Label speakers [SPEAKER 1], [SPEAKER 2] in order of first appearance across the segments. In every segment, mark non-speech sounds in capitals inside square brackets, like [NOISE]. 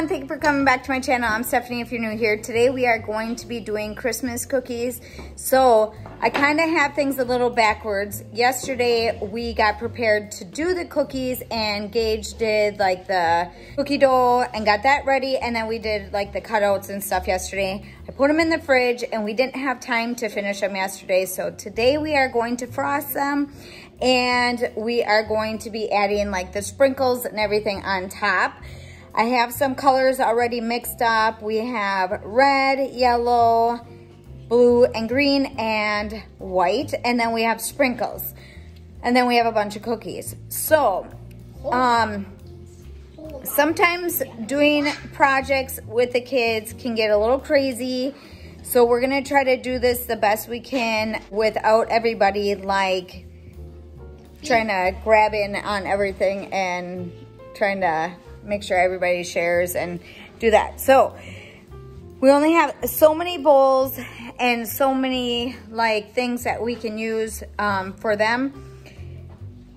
[SPEAKER 1] everyone, thank you for coming back to my channel. I'm Stephanie if you're new here. Today we are going to be doing Christmas cookies. So I kind of have things a little backwards. Yesterday we got prepared to do the cookies and Gage did like the cookie dough and got that ready and then we did like the cutouts and stuff yesterday. I put them in the fridge and we didn't have time to finish them yesterday. So today we are going to frost them and we are going to be adding like the sprinkles and everything on top. I have some colors already mixed up. We have red, yellow, blue, and green, and white. And then we have sprinkles. And then we have a bunch of cookies. So, um, sometimes doing projects with the kids can get a little crazy. So we're gonna try to do this the best we can without everybody like trying to grab in on everything and trying to make sure everybody shares and do that. So we only have so many bowls and so many like things that we can use um, for them.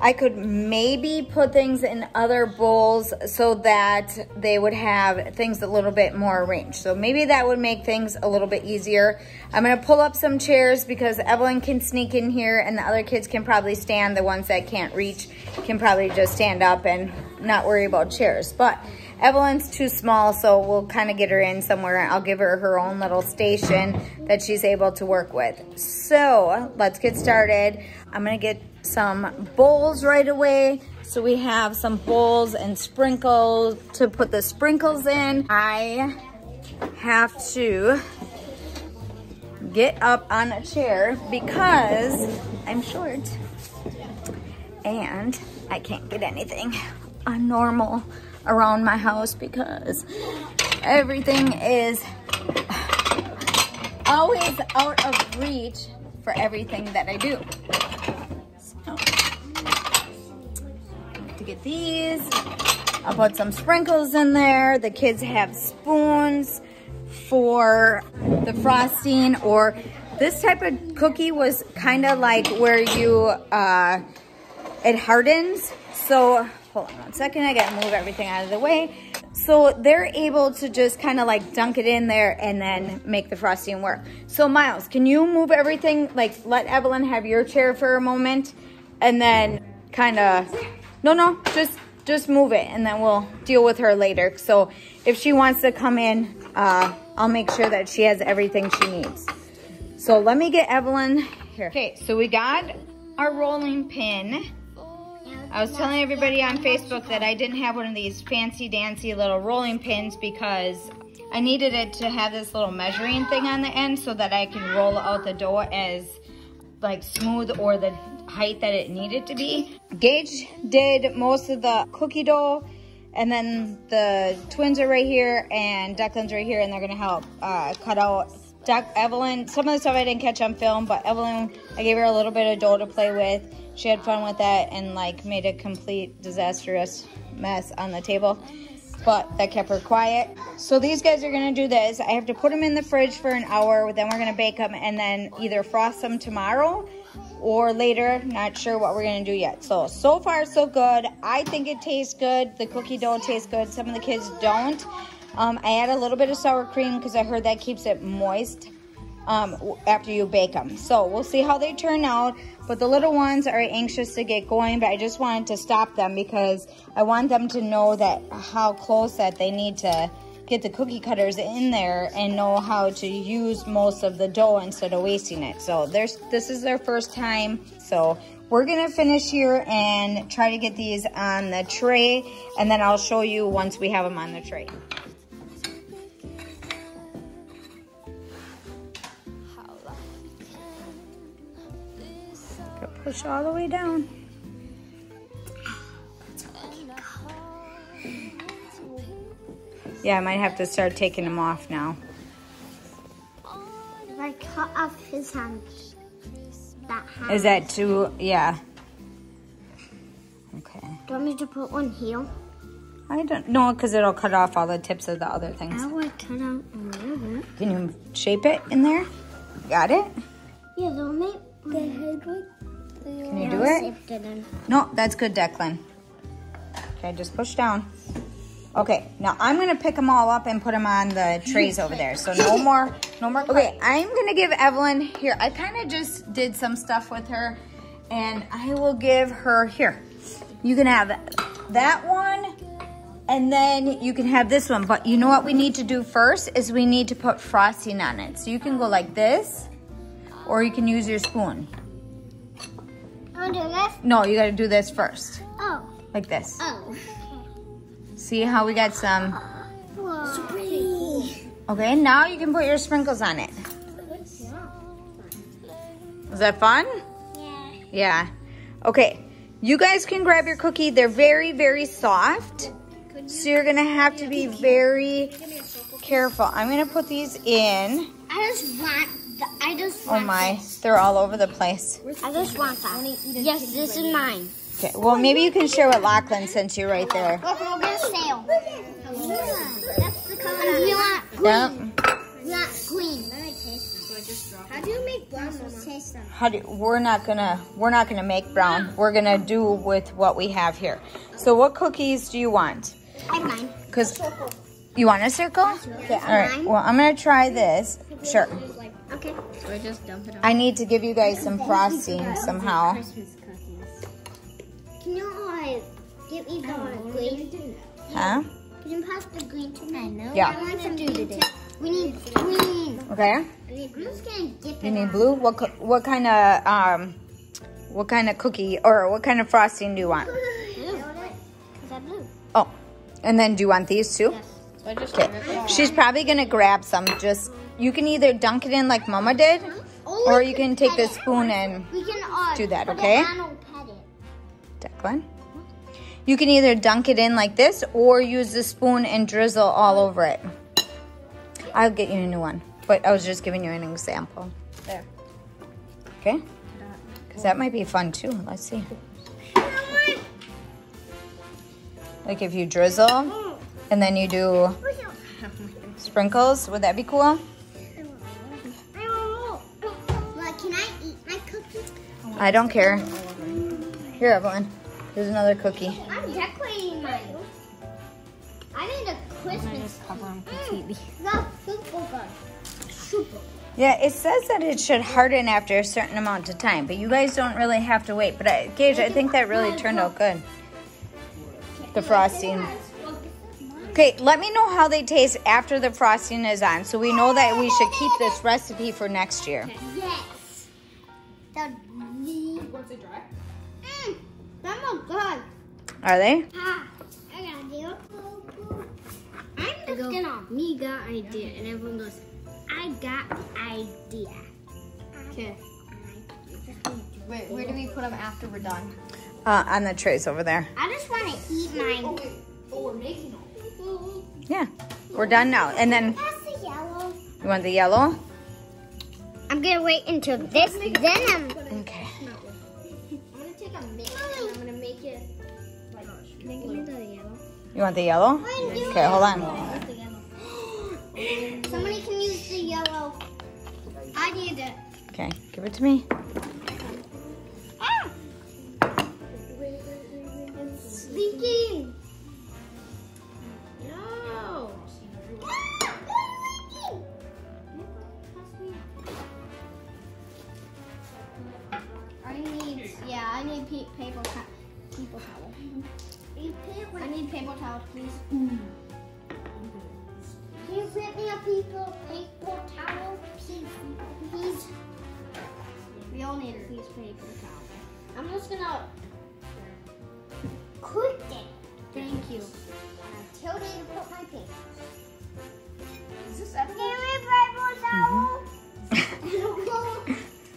[SPEAKER 1] I could maybe put things in other bowls so that they would have things a little bit more arranged. So maybe that would make things a little bit easier. I'm gonna pull up some chairs because Evelyn can sneak in here and the other kids can probably stand. The ones that can't reach can probably just stand up and not worry about chairs. But Evelyn's too small, so we'll kind of get her in somewhere. I'll give her her own little station that she's able to work with. So let's get started. I'm gonna get some bowls right away. So we have some bowls and sprinkles to put the sprinkles in. I have to get up on a chair because I'm short and I can't get anything on normal around my house because everything is always out of reach for everything that I do. So, to get these, I'll put some sprinkles in there. The kids have spoons for the frosting or this type of cookie was kind of like where you, uh, it hardens. So hold on one second. I gotta move everything out of the way. So they're able to just kind of like dunk it in there and then make the frosting work. So Miles, can you move everything? Like let Evelyn have your chair for a moment and then kind of, no, no, just, just move it and then we'll deal with her later. So if she wants to come in, uh, I'll make sure that she has everything she needs. So let me get Evelyn here. Okay, so we got our rolling pin. I was telling everybody on Facebook that I didn't have one of these fancy dancy little rolling pins because I needed it to have this little measuring thing on the end so that I can roll out the dough as like smooth or the height that it needed to be. Gage did most of the cookie dough and then the twins are right here and Declan's right here and they're gonna help uh, cut out Evelyn, some of the stuff I didn't catch on film, but Evelyn, I gave her a little bit of dough to play with. She had fun with that and like made a complete disastrous mess on the table. But that kept her quiet. So these guys are gonna do this. I have to put them in the fridge for an hour, then we're gonna bake them and then either frost them tomorrow or later. Not sure what we're gonna do yet. So, so far so good. I think it tastes good. The cookie dough tastes good. Some of the kids don't. Um, I add a little bit of sour cream because I heard that keeps it moist um, after you bake them. So we'll see how they turn out. But the little ones are anxious to get going, but I just wanted to stop them because I want them to know that how close that they need to get the cookie cutters in there and know how to use most of the dough instead of wasting it. So there's this is their first time. So we're gonna finish here and try to get these on the tray and then I'll show you once we have them on the tray. Push all the way down. Yeah, I might have to start taking them off now.
[SPEAKER 2] If I cut off his hand, that hand.
[SPEAKER 1] Is that too, yeah. Okay.
[SPEAKER 2] Do you want me to put one here?
[SPEAKER 1] I don't know, because it'll cut off all the tips of the other things.
[SPEAKER 2] I will cut out a little bit.
[SPEAKER 1] Can you shape it in there? Got it?
[SPEAKER 2] Yeah, they'll make
[SPEAKER 1] do it? No, that's good, Declan. Okay, just push down. Okay, now I'm gonna pick them all up and put them on the trays over there. So no [LAUGHS] more, no more. Okay, I'm gonna give Evelyn here. I kind of just did some stuff with her, and I will give her here. You can have that one, and then you can have this one. But you know what we need to do first is we need to put frosting on it. So you can go like this, or you can use your spoon.
[SPEAKER 2] I'll do this.
[SPEAKER 1] No, you gotta do this first,
[SPEAKER 2] Oh.
[SPEAKER 1] like this.
[SPEAKER 2] Oh.
[SPEAKER 1] See how we got some uh,
[SPEAKER 2] So pretty.
[SPEAKER 1] Okay, now you can put your sprinkles on it. Is that fun?
[SPEAKER 2] Yeah.
[SPEAKER 1] Yeah. Okay, you guys can grab your cookie. They're very, very soft. So you're gonna have to be very careful. I'm gonna put these in.
[SPEAKER 2] I just want. The, I just
[SPEAKER 1] Oh
[SPEAKER 2] want.
[SPEAKER 1] my, they're all over the place.
[SPEAKER 2] I just want that. Yes, this is mine.
[SPEAKER 1] Okay, well maybe you can share with Lachlan since you're right there.
[SPEAKER 2] Look, we'll get a sale. That's the color. We want green.
[SPEAKER 1] Yep.
[SPEAKER 2] We want green. How do you make brown?
[SPEAKER 1] How do we're not gonna we're not gonna make brown. We're gonna do with what we have here. So what cookies do you want?
[SPEAKER 2] I have mine.
[SPEAKER 1] Cause you want a circle? Okay, all right. Well, I'm gonna try this. Sure.
[SPEAKER 2] Okay.
[SPEAKER 1] I need to give you guys some frosting somehow.
[SPEAKER 2] Can you uh, give me the green?
[SPEAKER 1] Huh?
[SPEAKER 2] Can you pass the green to me? I know.
[SPEAKER 1] Yeah.
[SPEAKER 2] I want some green too. We need green.
[SPEAKER 1] Okay.
[SPEAKER 2] I'm gonna dip
[SPEAKER 1] You need blue. What what kind of um what kind of cookie or what kind of frosting do you want?
[SPEAKER 2] Blue. [LAUGHS] Blue.
[SPEAKER 1] Oh, and then do you want these too? Okay. She's probably gonna grab some. Just you can either dunk it in like Mama did, hmm? or you can take the spoon and
[SPEAKER 2] We can uh,
[SPEAKER 1] do that, okay?
[SPEAKER 2] It on or pet it.
[SPEAKER 1] Declan. Hmm? You can either dunk it in like this or use the spoon and drizzle all over it. I'll get you a new one, but I was just giving you an example. There. Okay? Because that might be fun too. Let's see. Like if you drizzle hmm. and then you do oh, sprinkles, would that be cool?
[SPEAKER 2] I
[SPEAKER 1] don't care. Here, Evelyn. Here's another cookie.
[SPEAKER 2] I'm decorating mine. I need a Christmas cover them completely. Super good. Super.
[SPEAKER 1] Yeah, it says that it should harden after a certain amount of time, but you guys don't really have to wait. But I, Gage, I think that really turned out good. The frosting. Okay, let me know how they taste after the frosting is on, so we know that we should keep this recipe for next year.
[SPEAKER 2] Yes. The
[SPEAKER 3] Once they dry.
[SPEAKER 2] mm, that looks good.
[SPEAKER 1] Are they?
[SPEAKER 2] Ah, I got a deal. I'm just gonna.
[SPEAKER 4] Me got idea, and everyone goes, I got idea.
[SPEAKER 3] Okay. Wait, where do we put them after we're done?
[SPEAKER 1] Uh, on the trays over there.
[SPEAKER 2] I just want to eat mine.
[SPEAKER 3] Oh, we're making them.
[SPEAKER 1] Yeah, we're done now. And then
[SPEAKER 2] Pass the yellow.
[SPEAKER 1] you want the yellow?
[SPEAKER 2] I'm gonna wait until this. Then I'm.
[SPEAKER 1] Okay. You want the yellow? Okay, hold on.
[SPEAKER 2] Somebody can use the yellow. I need it.
[SPEAKER 1] Okay, give it to me.
[SPEAKER 2] Me paper, paper towel, please? Please.
[SPEAKER 4] We all need a piece of paper towel. I'm just gonna,
[SPEAKER 2] Cook it.
[SPEAKER 4] thank you.
[SPEAKER 2] Tell me to put my paper.
[SPEAKER 3] Is this
[SPEAKER 2] Give
[SPEAKER 3] edible?
[SPEAKER 2] me paper towel.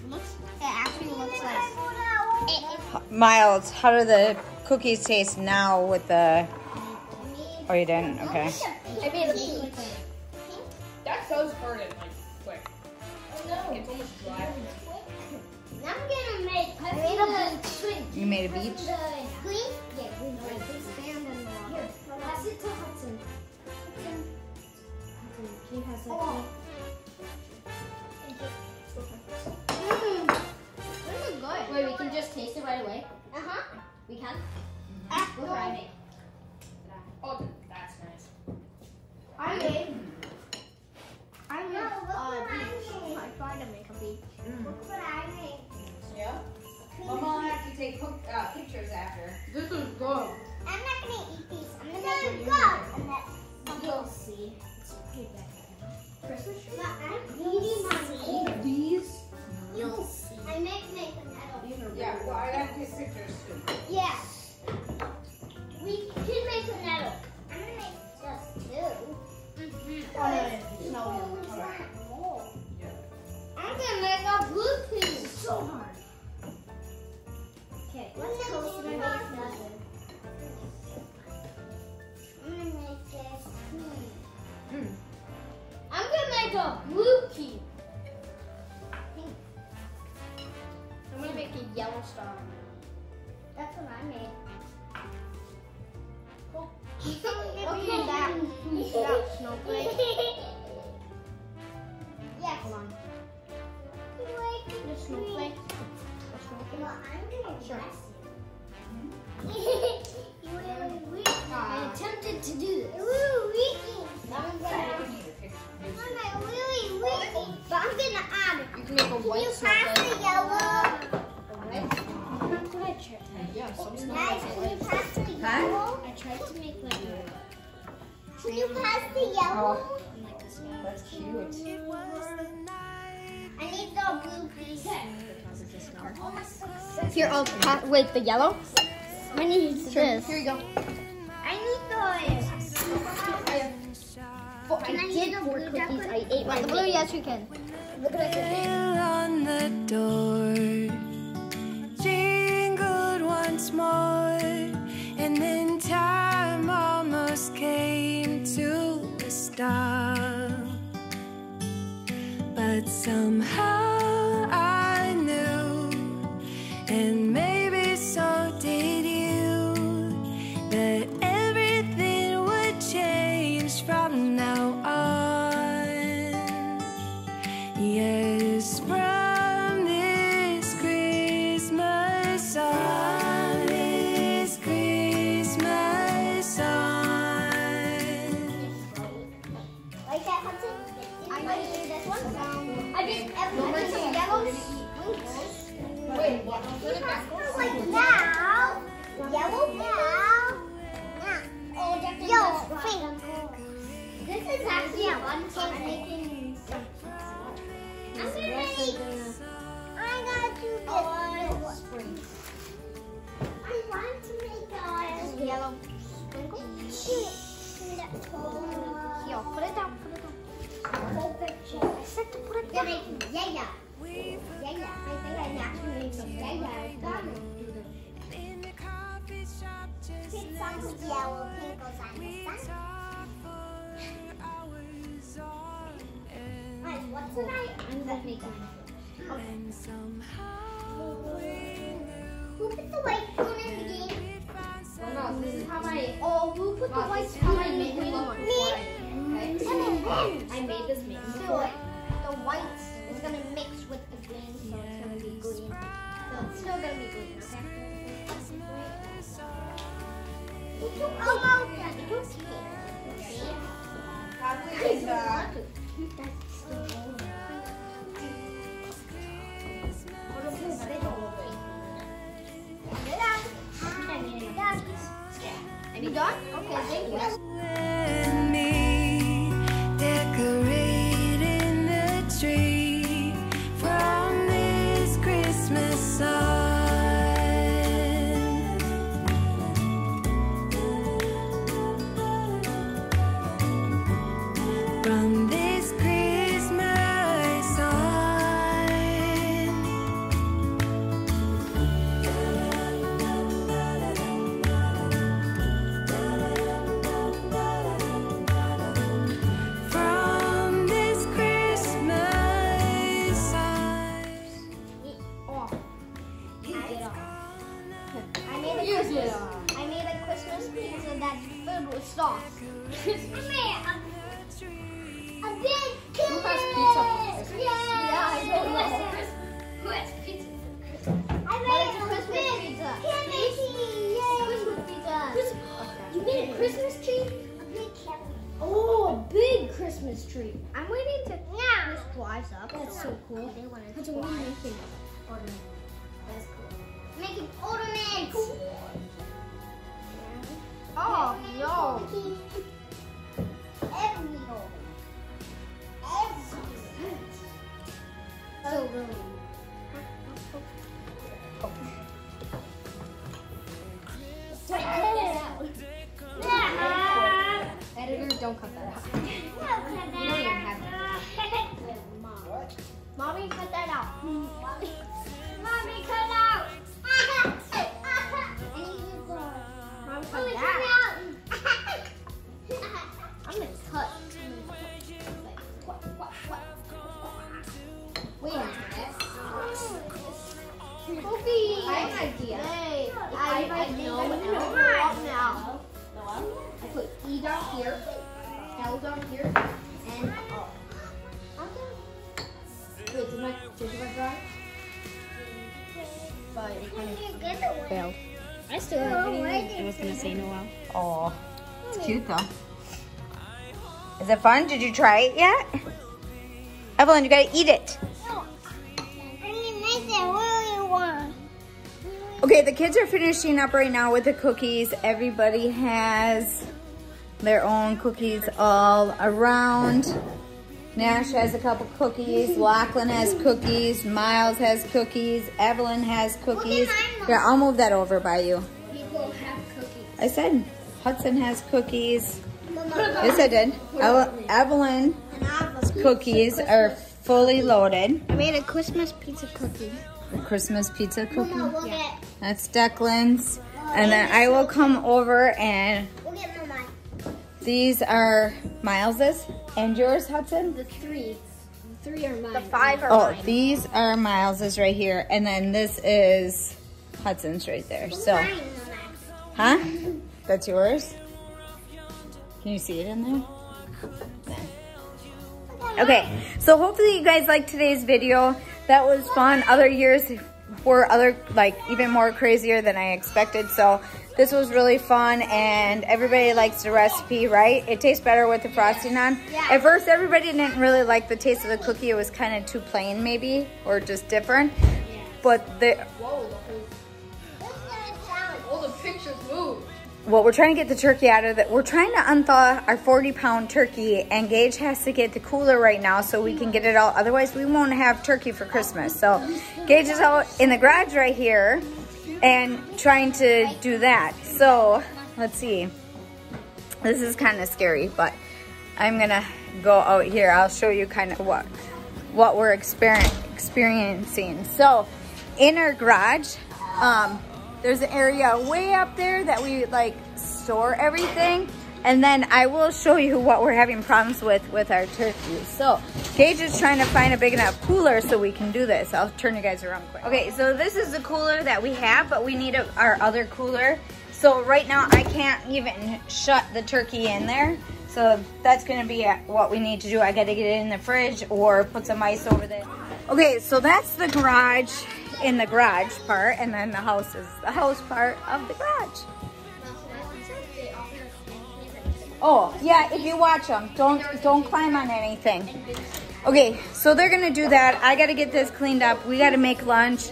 [SPEAKER 4] Looks, it actually looks like,
[SPEAKER 2] Paper towel. It, it,
[SPEAKER 1] Miles, how do the cookies taste now with the... Oh, you didn't? Okay.
[SPEAKER 4] You pass that
[SPEAKER 2] Oh.
[SPEAKER 4] This is good. Wait, we can just taste it right away?
[SPEAKER 2] Uh huh.
[SPEAKER 4] We can? We'll try it.
[SPEAKER 3] Oh, that's nice.
[SPEAKER 4] I made. I made.
[SPEAKER 2] No, look
[SPEAKER 4] uh,
[SPEAKER 2] what I
[SPEAKER 4] beach.
[SPEAKER 2] made.
[SPEAKER 4] I tried to make a beach.
[SPEAKER 2] Look what I made.
[SPEAKER 1] Yeah. Mama will have to take uh, pictures after.
[SPEAKER 3] This is good.
[SPEAKER 2] I'm not gonna eat these. I'm gonna make it good. And then
[SPEAKER 4] You'll see. It's pretty bad. Christmas tree. That snowflake.
[SPEAKER 2] yes.
[SPEAKER 4] Hold on. The snowflake.
[SPEAKER 2] Well, I'm gonna
[SPEAKER 4] Sure.
[SPEAKER 2] dress you. you weak.
[SPEAKER 4] I attempted to do this.
[SPEAKER 2] You're really weak. I'm
[SPEAKER 1] I
[SPEAKER 2] gonna.
[SPEAKER 1] do need a picture.
[SPEAKER 2] I'm really weak. But I'm gonna add it.
[SPEAKER 4] You can make a
[SPEAKER 2] Can
[SPEAKER 4] white
[SPEAKER 2] you pass
[SPEAKER 4] snowflake.
[SPEAKER 2] the yellow?
[SPEAKER 4] That's what I tried. Yeah, some snowflakes are
[SPEAKER 2] can you pass the yellow?
[SPEAKER 4] I tried to make like a
[SPEAKER 2] Can you pass the yellow?
[SPEAKER 4] like a star.
[SPEAKER 1] That's cute.
[SPEAKER 2] I need the blue piece.
[SPEAKER 4] Here, I'll pa- wait. The yellow. I need this. Here you go.
[SPEAKER 2] I need those.
[SPEAKER 4] Four,
[SPEAKER 2] Can I
[SPEAKER 4] I
[SPEAKER 2] eat
[SPEAKER 4] did four cookies.
[SPEAKER 2] chocolate?
[SPEAKER 4] I ate one. The blue, yes, you can. Look at that.
[SPEAKER 5] bell on the door jingled once more, and then stop. But somehow
[SPEAKER 3] Oh,
[SPEAKER 4] who put the white
[SPEAKER 3] this is how
[SPEAKER 4] spoon
[SPEAKER 3] I
[SPEAKER 4] in the green one?
[SPEAKER 3] I. Okay.
[SPEAKER 4] I made this mix.
[SPEAKER 2] Do
[SPEAKER 4] So
[SPEAKER 2] it.
[SPEAKER 4] the white is gonna mix with the green, so it's gonna be green. So it's still gonna be green, okay?
[SPEAKER 2] Who took the mountain? Who took it?
[SPEAKER 1] Probably is, uh,
[SPEAKER 4] you done? Okay, thank you.
[SPEAKER 2] I made a Christmas.
[SPEAKER 4] it.
[SPEAKER 2] I made a Christmas pizza that's filled with sauce. A, a big
[SPEAKER 3] Who has pizza for Christmas?
[SPEAKER 2] Yeah, I don't know. [LAUGHS]
[SPEAKER 3] Who has pizza?
[SPEAKER 2] I made
[SPEAKER 4] a
[SPEAKER 2] a
[SPEAKER 4] Christmas
[SPEAKER 2] big
[SPEAKER 4] pizza. Christmas pizza.
[SPEAKER 2] You made a Christmas tree? A big candy. Oh, a big Christmas tree.
[SPEAKER 4] I'm waiting to yeah. this flies up. That's so cool. That's what we're making.
[SPEAKER 2] Making ornaments.
[SPEAKER 4] Oh no.
[SPEAKER 2] Every hole.
[SPEAKER 4] I, I know now. now. I put E down here, L down here, and O. Wait, did my did my dry? But it kind of failed. I still have video. I was gonna say Noel.
[SPEAKER 1] Oh, it's cute though. Is it fun? Did you try it yet? Evelyn, you gotta eat it. Okay, the kids are finishing up right now with the cookies. Everybody has their own cookies all around. Nash has a couple cookies. Lachlan has cookies. Miles has cookies. Evelyn has cookies. Here, I'll move that over by you.
[SPEAKER 4] People have cookies.
[SPEAKER 1] I said Hudson has cookies. Yes, I did. Evel- Evelyn's cookies are fully loaded.
[SPEAKER 4] I made a Christmas pizza cookie.
[SPEAKER 1] Christmas pizza cookie.
[SPEAKER 2] Look at,
[SPEAKER 1] That's Declan's. And then I will come over and
[SPEAKER 2] look at Mama.
[SPEAKER 1] these are Miles's and yours, Hudson.
[SPEAKER 4] The three. The three are mine. The five are
[SPEAKER 1] Oh, these are Miles's right here, and then this is Hudson's right there. So,
[SPEAKER 2] Mine,
[SPEAKER 1] huh? [LAUGHS] That's yours. Can you see it in there? [LAUGHS] Okay, so hopefully you guys liked today's video. That was fun. Other years were other like even more crazier than I expected. So this was really fun and everybody likes the recipe, right? It tastes better with the frosting on. At first everybody didn't really like the taste of the cookie. It was kind of too plain maybe or just different. But the
[SPEAKER 3] the
[SPEAKER 1] well, we're trying to get the turkey out of it. We're trying to unthaw our 40 pound turkey and Gage has to get the cooler right now so we can get it all. Otherwise we won't have turkey for Christmas. So Gage is out in the garage right here and trying to do that. So let's see. This is kind of scary, but I'm gonna go out here. I'll show you kind of what what we're experien experiencing. So in our garage, um, there's an area way up there that we like store everything. And then I will show you what we're having problems with with our turkeys. So Gage is trying to find a big enough cooler so we can do this. I'll turn you guys around quick. Okay, so this is the cooler that we have, but we need a, our other cooler. So right now I can't even shut the turkey in there. So that's gonna be uh, what we need to do. I gotta get it in the fridge or put some ice over there. Okay, so that's the garage in the garage part, and then the house is the house part of the garage. Oh, yeah, if you watch them, don't don't climb on anything. Okay, so they're gonna do that. I gotta get this cleaned up. We gotta make lunch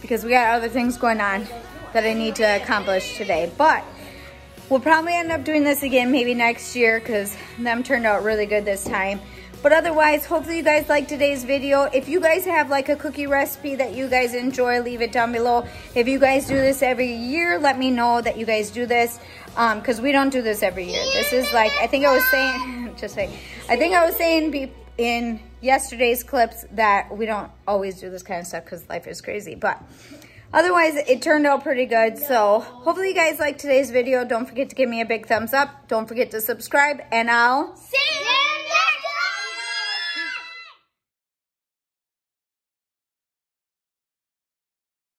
[SPEAKER 1] because we got other things going on that I need to accomplish today. But we'll probably end up doing this again maybe next year because them turned out really good this time. But otherwise, hopefully you guys liked today's video. If you guys have like a cookie recipe that you guys enjoy, leave it down below. If you guys do this every year, let me know that you guys do this um, because we don't do this every year. This is like, I think I was saying, [LAUGHS] just say, I think I was saying in yesterday's clips that we don't always do this kind of stuff because life is crazy. But otherwise, it turned out pretty good. So hopefully you guys liked today's video. Don't forget to give me a big thumbs up. Don't forget to subscribe and I'll
[SPEAKER 2] See